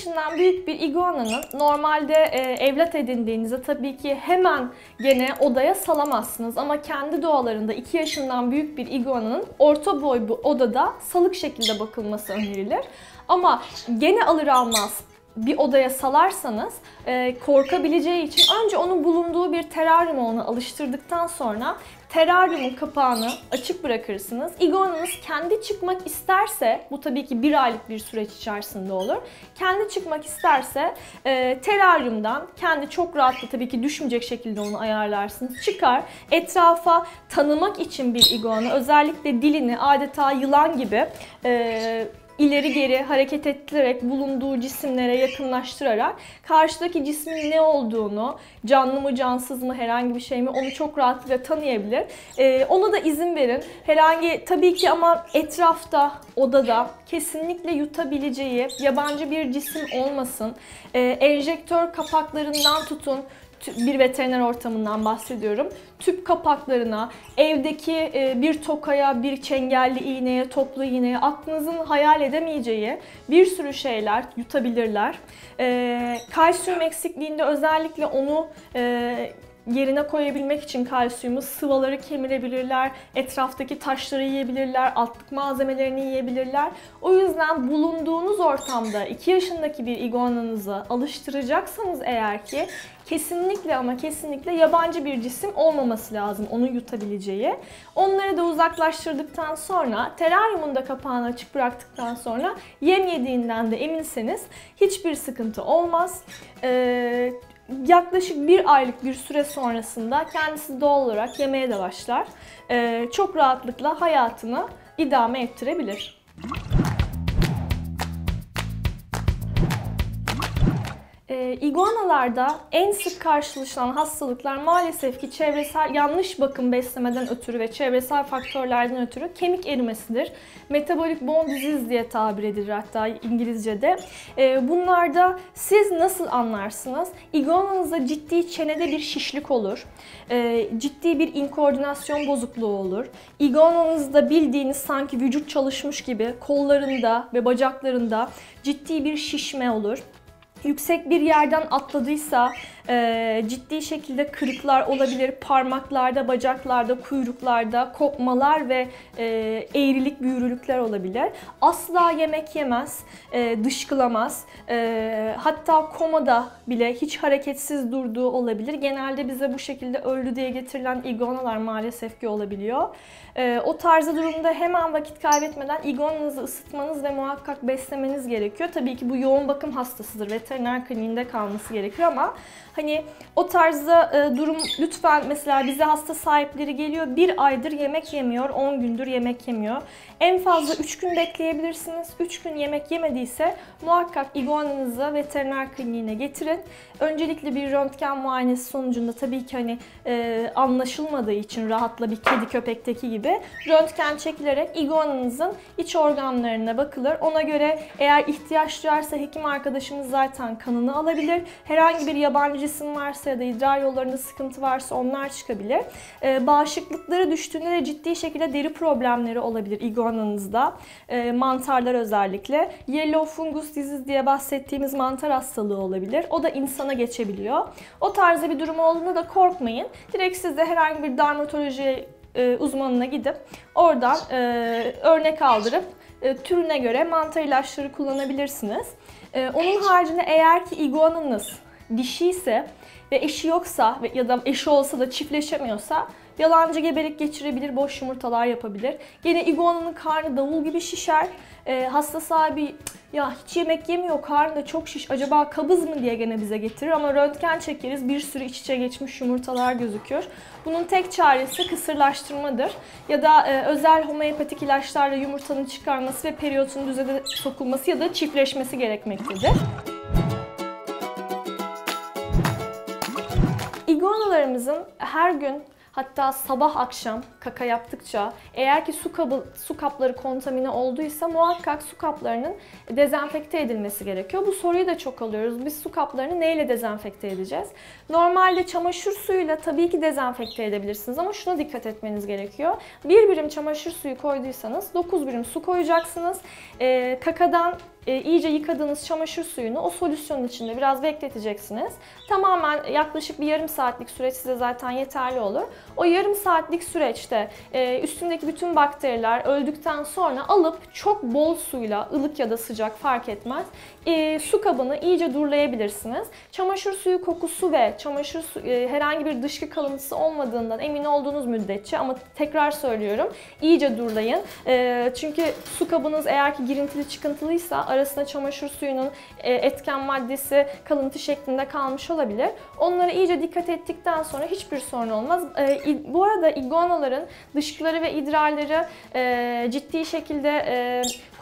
yaşından büyük bir iguananın normalde e, evlat edindiğinizde tabii ki hemen gene odaya salamazsınız. Ama kendi doğalarında 2 yaşından büyük bir iguananın orta boy bu odada salık şekilde bakılması önerilir. Ama gene alır almaz bir odaya salarsanız e, korkabileceği için önce onun bulunduğu bir teraryuma onu alıştırdıktan sonra teraryumun kapağını açık bırakırsınız. İguananız kendi çıkmak isterse, bu tabii ki bir aylık bir süreç içerisinde olur. Kendi çıkmak isterse e, teraryumdan kendi çok rahatla tabii ki düşmeyecek şekilde onu ayarlarsınız. Çıkar, etrafa tanımak için bir iguana özellikle dilini adeta yılan gibi e, ileri geri hareket ettirerek bulunduğu cisimlere yakınlaştırarak karşıdaki cismin ne olduğunu, canlı mı cansız mı herhangi bir şey mi onu çok rahatlıkla tanıyabilir. Ee, ona da izin verin. Herhangi tabii ki ama etrafta, odada kesinlikle yutabileceği yabancı bir cisim olmasın. Ee, enjektör kapaklarından tutun bir veteriner ortamından bahsediyorum. Tüp kapaklarına, evdeki e, bir tokaya, bir çengelli iğneye, toplu iğneye, aklınızın hayal edemeyeceği bir sürü şeyler yutabilirler. E, kalsiyum eksikliğinde özellikle onu e, yerine koyabilmek için kalsiyumu sıvaları kemirebilirler, etraftaki taşları yiyebilirler, altlık malzemelerini yiyebilirler. O yüzden bulunduğunuz ortamda 2 yaşındaki bir iguananızı alıştıracaksanız eğer ki kesinlikle ama kesinlikle yabancı bir cisim olmaması lazım onu yutabileceği. Onları da uzaklaştırdıktan sonra teraryumun da kapağını açık bıraktıktan sonra yem yediğinden de eminseniz hiçbir sıkıntı olmaz. Ee, yaklaşık bir aylık bir süre sonrasında kendisi doğal olarak yemeye de başlar. Ee, çok rahatlıkla hayatını idame ettirebilir. E, iguanalarda en sık karşılaşılan hastalıklar maalesef ki çevresel yanlış bakım beslemeden ötürü ve çevresel faktörlerden ötürü kemik erimesidir. Metabolik bone disease diye tabir edilir hatta İngilizce'de. E, bunlarda siz nasıl anlarsınız? Iguananızda ciddi çenede bir şişlik olur. E, ciddi bir inkoordinasyon bozukluğu olur. Iguananızda bildiğiniz sanki vücut çalışmış gibi kollarında ve bacaklarında ciddi bir şişme olur yüksek bir yerden atladıysa e, ciddi şekilde kırıklar olabilir. Parmaklarda, bacaklarda, kuyruklarda kopmalar ve e, eğrilik, büyürülükler olabilir. Asla yemek yemez, e, dışkılamaz. E, hatta komada bile hiç hareketsiz durduğu olabilir. Genelde bize bu şekilde öldü diye getirilen iguanalar maalesef ki olabiliyor. E, o tarzı durumda hemen vakit kaybetmeden iguananızı ısıtmanız ve muhakkak beslemeniz gerekiyor. Tabii ki bu yoğun bakım hastasıdır. Veteriner kliniğinde kalması gerekiyor ama Hani o tarzda e, durum lütfen mesela bize hasta sahipleri geliyor bir aydır yemek yemiyor, 10 gündür yemek yemiyor. En fazla 3 gün bekleyebilirsiniz. 3 gün yemek yemediyse muhakkak iguananızı veteriner kliniğine getirin. Öncelikle bir röntgen muayenesi sonucunda tabii ki hani e, anlaşılmadığı için rahatla bir kedi köpekteki gibi röntgen çekilerek iguananızın iç organlarına bakılır. Ona göre eğer ihtiyaç duyarsa hekim arkadaşımız zaten kanını alabilir. Herhangi bir yabancı cisim varsa ya da idrar yollarında sıkıntı varsa onlar çıkabilir. E, bağışıklıkları düştüğünde de ciddi şekilde deri problemleri olabilir iguananızda. E, mantarlar özellikle. Yellow fungus disease diye bahsettiğimiz mantar hastalığı olabilir. O da insana geçebiliyor. O tarzda bir durum olduğunda da korkmayın. Direkt siz de herhangi bir dermatoloji e, uzmanına gidip oradan e, örnek aldırıp e, türüne göre mantar ilaçları kullanabilirsiniz. E, onun haricinde eğer ki iguananız dişi ise ve eşi yoksa ya da eşi olsa da çiftleşemiyorsa yalancı gebelik geçirebilir, boş yumurtalar yapabilir. Gene iguananın karnı davul gibi şişer. E, hasta sahibi ya hiç yemek yemiyor, karnı da çok şiş, acaba kabız mı diye gene bize getirir ama röntgen çekeriz, bir sürü iç içe geçmiş yumurtalar gözüküyor. Bunun tek çaresi kısırlaştırmadır ya da e, özel homeopatik ilaçlarla yumurtanın çıkarması ve periyotun düzene sokulması ya da çiftleşmesi gerekmektedir. İguanalarımızın her gün Hatta sabah akşam kaka yaptıkça eğer ki su kabı su kapları kontamine olduysa muhakkak su kaplarının dezenfekte edilmesi gerekiyor. Bu soruyu da çok alıyoruz. Biz su kaplarını neyle dezenfekte edeceğiz? Normalde çamaşır suyuyla tabii ki dezenfekte edebilirsiniz ama şuna dikkat etmeniz gerekiyor. Bir birim çamaşır suyu koyduysanız 9 birim su koyacaksınız. Ee, kakadan e, iyice yıkadığınız çamaşır suyunu o solüsyonun içinde biraz bekleteceksiniz. Tamamen yaklaşık bir yarım saatlik süreç size zaten yeterli olur. O yarım saatlik süreçte e, üstündeki bütün bakteriler öldükten sonra alıp çok bol suyla ılık ya da sıcak fark etmez e, su kabını iyice durlayabilirsiniz. Çamaşır suyu kokusu ve çamaşır su, e, herhangi bir dışkı kalıntısı olmadığından emin olduğunuz müddetçe ama tekrar söylüyorum iyice durlayın. E, çünkü su kabınız eğer ki girintili çıkıntılıysa arasında çamaşır suyunun e, etken maddesi kalıntı şeklinde kalmış olabilir. Onlara iyice dikkat ettikten sonra hiçbir sorun olmaz. E, bu arada iguanaların dışkıları ve idrarları e, ciddi şekilde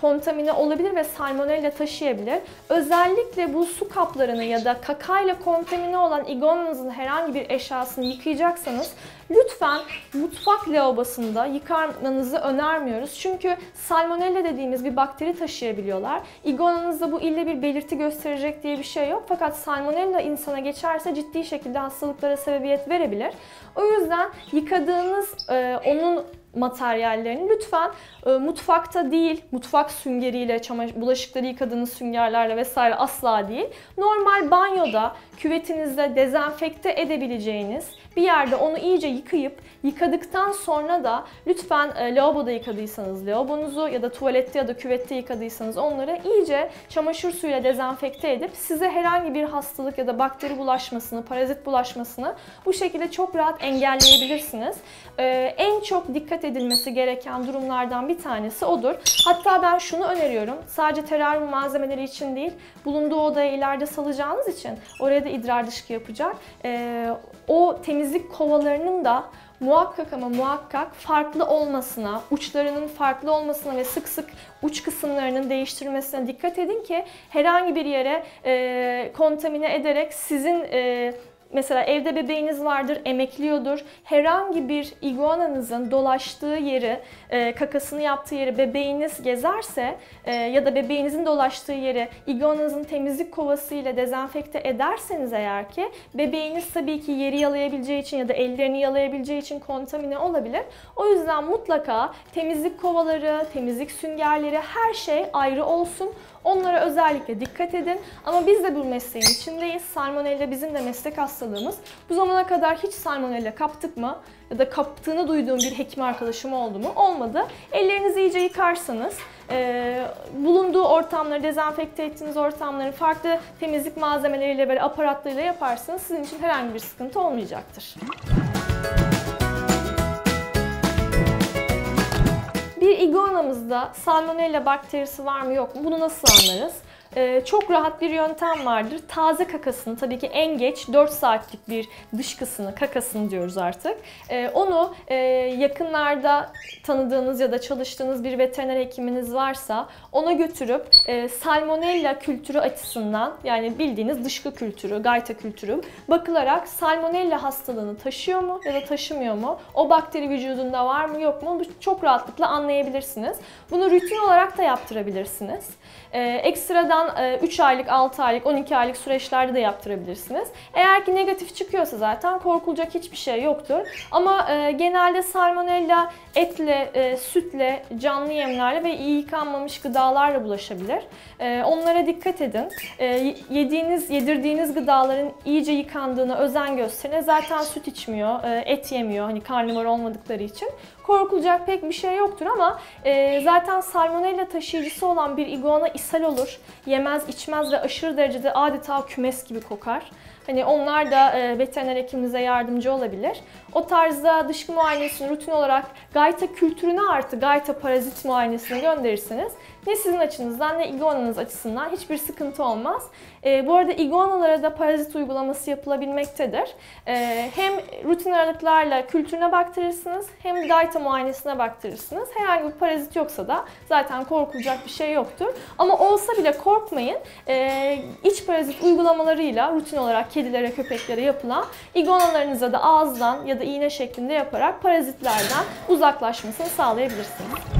kontamine olabilir ve salmonella taşıyabilir. Özellikle bu su kaplarını ya da kakayla kontamine olan igonanızın herhangi bir eşyasını yıkayacaksanız lütfen mutfak lavabosunda yıkarmanızı önermiyoruz. Çünkü salmonella dediğimiz bir bakteri taşıyabiliyorlar. Igonanızda bu ille bir belirti gösterecek diye bir şey yok. Fakat salmonella insana geçerse ciddi şekilde hastalıklara sebebiyet verebilir. O yüzden yıkadığınız e, onun materyallerini lütfen e, mutfakta değil, mutfak süngeriyle, bulaşıkları yıkadığınız süngerlerle vesaire asla değil. Normal banyoda, küvetinizde dezenfekte edebileceğiniz bir yerde onu iyice yıkayıp yıkadıktan sonra da lütfen e, lavaboda yıkadıysanız lavabonuzu ya da tuvalette ya da küvette yıkadıysanız onları iyice çamaşır suyuyla dezenfekte edip size herhangi bir hastalık ya da bakteri bulaşmasını, parazit bulaşmasını bu şekilde çok rahat engelleyebilirsiniz. E, en çok dikkat edilmesi gereken durumlardan bir tanesi odur. Hatta ben şunu öneriyorum. Sadece teraryum malzemeleri için değil, bulunduğu odaya ileride salacağınız için oraya da idrar dışkı yapacak. E, o temizlik kovalarının da muhakkak ama muhakkak farklı olmasına, uçlarının farklı olmasına ve sık sık uç kısımlarının değiştirilmesine dikkat edin ki herhangi bir yere e, kontamine ederek sizin e, Mesela evde bebeğiniz vardır, emekliyordur. Herhangi bir iguananızın dolaştığı yeri, e, kakasını yaptığı yeri bebeğiniz gezerse e, ya da bebeğinizin dolaştığı yeri iguananızın temizlik kovası ile dezenfekte ederseniz eğer ki bebeğiniz tabii ki yeri yalayabileceği için ya da ellerini yalayabileceği için kontamine olabilir. O yüzden mutlaka temizlik kovaları, temizlik süngerleri her şey ayrı olsun. Onlara özellikle dikkat edin. Ama biz de bu mesleğin içindeyiz. Salmonella bizim de meslek hastalığımız. Bu zamana kadar hiç salmonella kaptık mı? Ya da kaptığını duyduğum bir hekim arkadaşım oldu mu? Olmadı. Ellerinizi iyice yıkarsanız, e, bulunduğu ortamları, dezenfekte ettiğiniz ortamları farklı temizlik malzemeleriyle böyle aparatlarıyla yaparsanız sizin için herhangi bir sıkıntı olmayacaktır. Bir iguanamızda salmonella bakterisi var mı yok mu bunu nasıl anlarız? Ee, çok rahat bir yöntem vardır. Taze kakasını tabii ki en geç 4 saatlik bir dışkısını, kakasını diyoruz artık. Ee, onu e, yakınlarda tanıdığınız ya da çalıştığınız bir veteriner hekiminiz varsa ona götürüp e, salmonella kültürü açısından yani bildiğiniz dışkı kültürü, gayta kültürü bakılarak salmonella hastalığını taşıyor mu ya da taşımıyor mu? O bakteri vücudunda var mı yok mu? Bu çok rahatlıkla anlayabilirsiniz. Bunu rutin olarak da yaptırabilirsiniz. E, ekstradan e, 3 aylık, 6 aylık, 12 aylık süreçlerde de yaptırabilirsiniz. Eğer ki negatif çıkıyorsa zaten korkulacak hiçbir şey yoktur. Ama e, genelde salmonella etle, e, sütle, canlı yemlerle ve iyi yıkanmamış gıdalarla bulaşabilir. E, onlara dikkat edin. E, yediğiniz, yedirdiğiniz gıdaların iyice yıkandığına özen gösterin. Zaten süt içmiyor, e, et yemiyor hani karnivor olmadıkları için korkulacak pek bir şey yoktur ama e, zaten salmonella taşıyıcısı olan bir iguana ishal olur. Yemez, içmez ve aşırı derecede adeta kümes gibi kokar. Hani onlar da e, veteriner hekiminize yardımcı olabilir. O tarzda dışkı muayenesini rutin olarak gayta kültürüne artı gayta parazit muayenesine gönderirseniz ne sizin açınızdan ne iguananız açısından hiçbir sıkıntı olmaz. E, bu arada iguanalara da parazit uygulaması yapılabilmektedir. E, hem rutin aralıklarla kültürüne baktırırsınız hem gayta muayenesine baktırırsınız. Herhangi bir parazit yoksa da zaten korkulacak bir şey yoktur. Ama olsa bile korkmayın. E, iç parazit uygulamalarıyla rutin olarak kedilere, köpeklere yapılan iguanalarınıza da ağızdan ya da iğne şeklinde yaparak parazitlerden uzaklaşmasını sağlayabilirsiniz.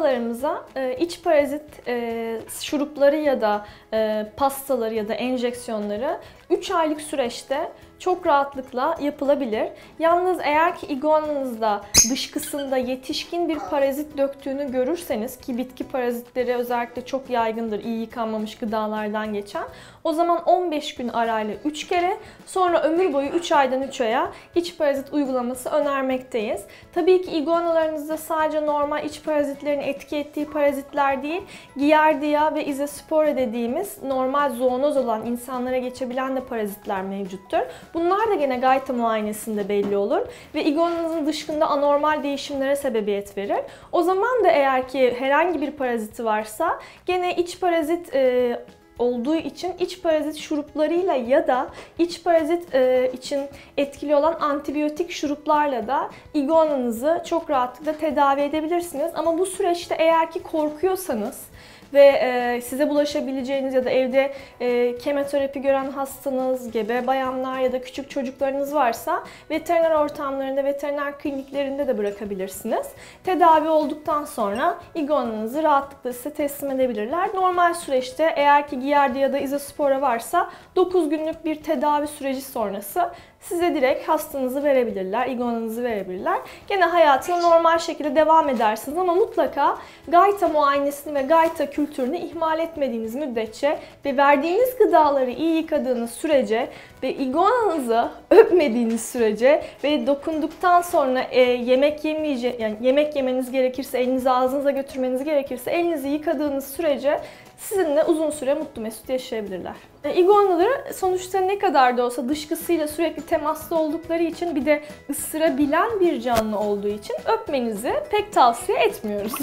İguanalarımıza e, iç parazit e, şurupları ya da e, pastaları ya da enjeksiyonları 3 aylık süreçte çok rahatlıkla yapılabilir. Yalnız eğer ki iguananızda dışkısında yetişkin bir parazit döktüğünü görürseniz ki bitki parazitleri özellikle çok yaygındır iyi yıkanmamış gıdalardan geçen. O zaman 15 gün arayla 3 kere sonra ömür boyu 3 aydan 3 aya iç parazit uygulaması önermekteyiz. Tabii ki iguanalarınızda sadece normal iç parazitlerin etki ettiği parazitler değil, Giardia ve Izospora dediğimiz normal zoonoz olan insanlara geçebilen de parazitler mevcuttur. Bunlar da gene gayta muayenesinde belli olur ve iguananızın dışkında anormal değişimlere sebebiyet verir. O zaman da eğer ki herhangi bir paraziti varsa gene iç parazit e, olduğu için iç parazit şuruplarıyla ya da iç parazit e, için etkili olan antibiyotik şuruplarla da iguananızı çok rahatlıkla tedavi edebilirsiniz. Ama bu süreçte eğer ki korkuyorsanız ve e, size bulaşabileceğiniz ya da evde e, kemoterapi gören hastanız, gebe bayanlar ya da küçük çocuklarınız varsa veteriner ortamlarında, veteriner kliniklerinde de bırakabilirsiniz. Tedavi olduktan sonra iguananızı rahatlıkla size teslim edebilirler. Normal süreçte eğer ki Giardia ya da izospora varsa 9 günlük bir tedavi süreci sonrası size direkt hastanızı verebilirler, iguananızı verebilirler. Gene hayatına normal şekilde devam edersiniz ama mutlaka gayta muayenesini ve gayta kültürünü ihmal etmediğiniz müddetçe ve verdiğiniz gıdaları iyi yıkadığınız sürece ve iguananızı öpmediğiniz sürece ve dokunduktan sonra e, yemek yemeyecek yani yemek yemeniz gerekirse elinizi ağzınıza götürmeniz gerekirse elinizi yıkadığınız sürece sizinle uzun süre mutlu mesut yaşayabilirler. E, sonuçta ne kadar da olsa dışkısıyla sürekli temaslı oldukları için bir de ısırabilen bir canlı olduğu için öpmenizi pek tavsiye etmiyoruz.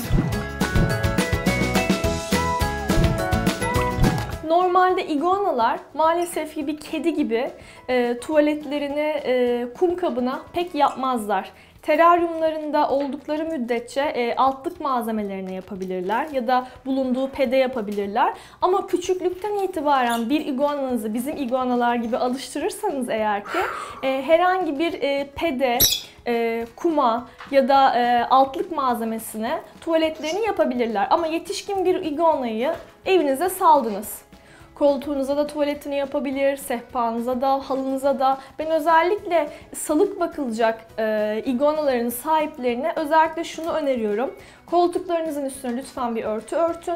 Normalde iguanalar maalesef ki bir kedi gibi e, tuvaletlerini e, kum kabına pek yapmazlar. Teraryumlarında oldukları müddetçe e, altlık malzemelerini yapabilirler ya da bulunduğu pede yapabilirler. Ama küçüklükten itibaren bir iguananızı bizim iguanalar gibi alıştırırsanız eğer ki e, herhangi bir e, pede, e, kuma ya da e, altlık malzemesine tuvaletlerini yapabilirler. Ama yetişkin bir iguanayı evinize saldınız Koltuğunuza da tuvaletini yapabilir, sehpanıza da, halınıza da. Ben özellikle salık bakılacak e, iguanaların sahiplerine özellikle şunu öneriyorum. Koltuklarınızın üstüne lütfen bir örtü örtün.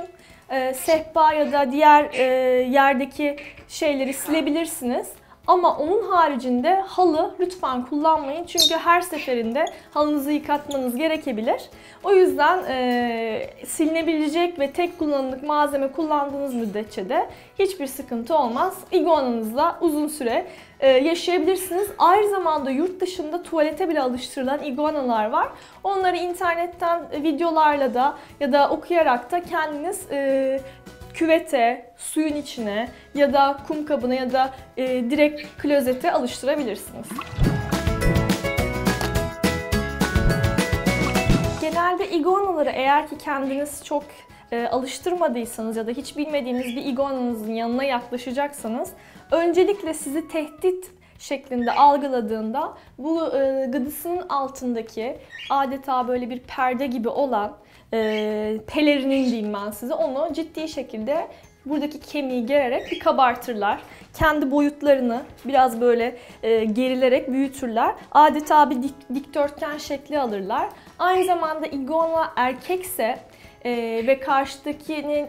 E, sehpa ya da diğer e, yerdeki şeyleri silebilirsiniz. Ama onun haricinde halı lütfen kullanmayın. Çünkü her seferinde halınızı yıkatmanız gerekebilir. O yüzden e, silinebilecek ve tek kullanımlık malzeme kullandığınız müddetçe de hiçbir sıkıntı olmaz. Iguananızla uzun süre e, yaşayabilirsiniz. Aynı zamanda yurt dışında tuvalete bile alıştırılan iguanalar var. Onları internetten videolarla da ya da okuyarak da kendiniz e, küvete, suyun içine ya da kum kabına ya da e, direkt klozete alıştırabilirsiniz. Genelde iguanaları eğer ki kendiniz çok e, alıştırmadıysanız ya da hiç bilmediğiniz bir iguananızın yanına yaklaşacaksanız öncelikle sizi tehdit şeklinde algıladığında bu e, gıdısının altındaki adeta böyle bir perde gibi olan e, pelerinin diyeyim ben size onu ciddi şekilde buradaki kemiği gererek bir kabartırlar. Kendi boyutlarını biraz böyle e, gerilerek büyütürler. Adeta bir dik, dikdörtgen şekli alırlar. Aynı zamanda iguana erkekse e, ve karşıdakinin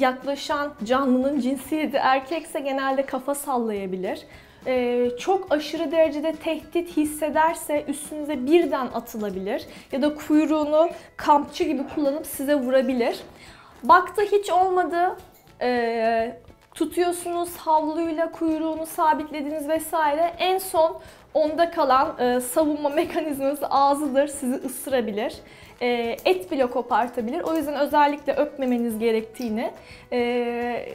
yaklaşan canlının cinsiyeti erkekse genelde kafa sallayabilir e, çok aşırı derecede tehdit hissederse üstünüze birden atılabilir ya da kuyruğunu kampçı gibi kullanıp size vurabilir. Baktı hiç olmadı, e, tutuyorsunuz havluyla kuyruğunu sabitlediniz vesaire. En son onda kalan e, savunma mekanizması ağzıdır, sizi ısırabilir. E, et bile kopartabilir. O yüzden özellikle öpmemeniz gerektiğini e,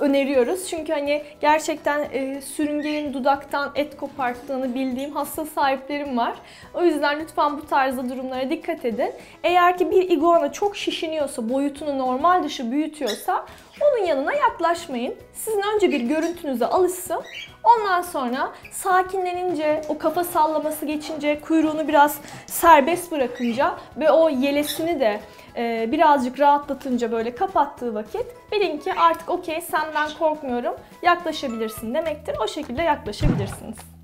öneriyoruz. Çünkü hani gerçekten e, sürüngenin dudaktan et koparttığını bildiğim hasta sahiplerim var. O yüzden lütfen bu tarzda durumlara dikkat edin. Eğer ki bir iguana çok şişiniyorsa, boyutunu normal dışı büyütüyorsa onun yanına yaklaşmayın. Sizin önce bir görüntünüze alışsın. Ondan sonra sakinlenince, o kafa sallaması geçince, kuyruğunu biraz serbest bırakınca ve o yelesini de e, birazcık rahatlatınca böyle kapattığı vakit bilin ki artık okey senden korkmuyorum yaklaşabilirsin demektir. O şekilde yaklaşabilirsiniz.